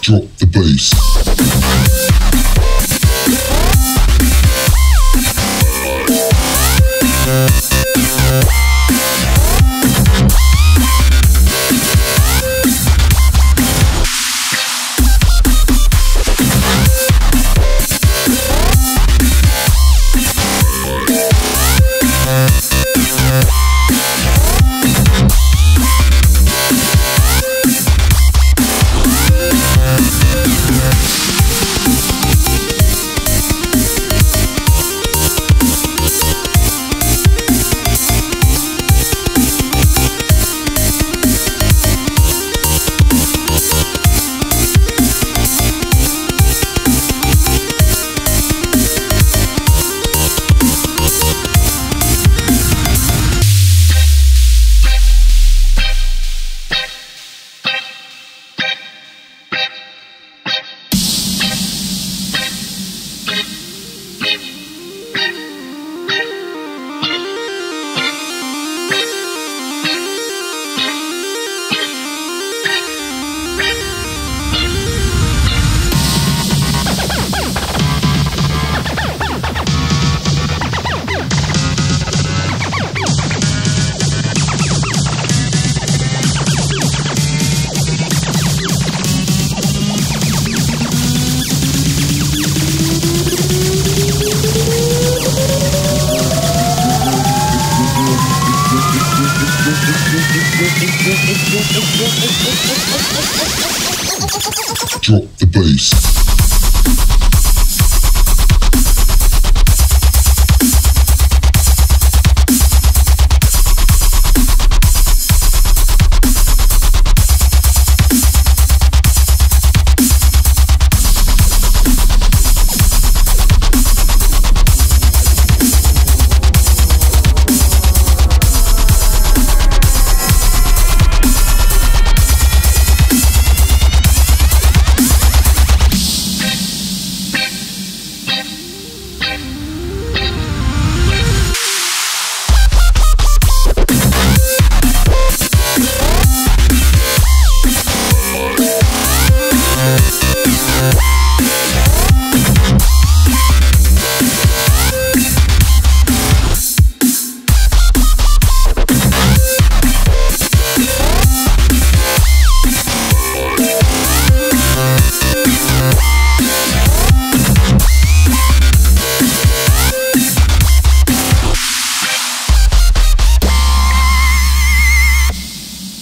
Drop the bass. Drop the.